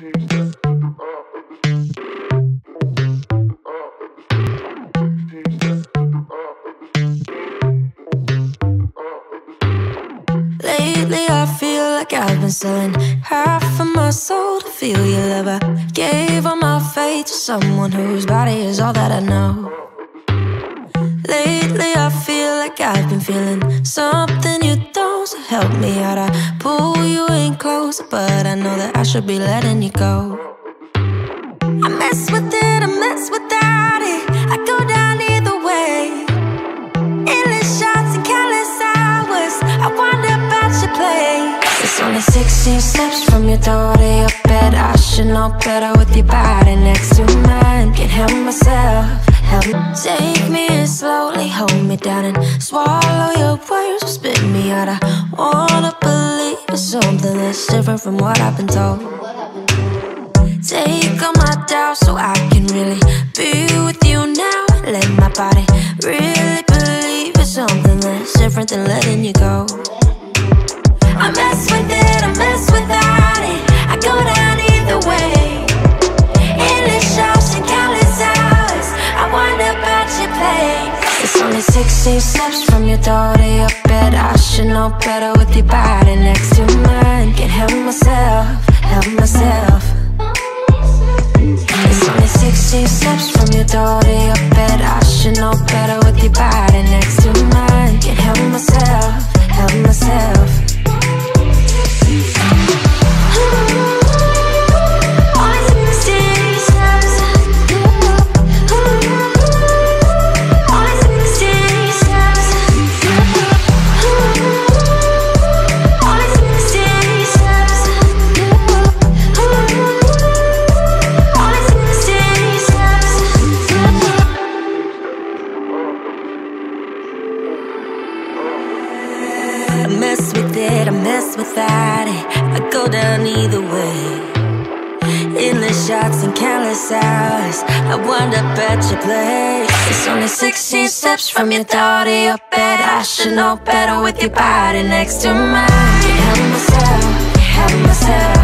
Lately, I feel like I've been selling half of my soul to feel your love. I gave all my faith to someone whose body is all that I know. Lately, I feel like I've been feeling something you don't. So help me out. I but I know that I should be letting you go. I mess with it, I mess without it. I go down either way. Endless shots and countless hours. I wonder about your play. It's only 16 steps from your door to your bed. I should know better with your body next to mine. Can't help myself. Help me. Take me in slowly, hold me down and swallow your words. Spit me out. I something that's different from what I've been told. Take all my doubts so I can really be with you now. Let my body really believe it's something that's different than letting you go. Only 16 steps from your door to your bed. I should know better with your body next to mine. Can't help myself, help myself. It's only 16 steps from your door to your bed. I should know better without it. I go down either way. Endless shots and countless hours. I wind up at your place. It's only 16 steps from your door to your bed. I should know better with your body next to mine. Help myself, help myself.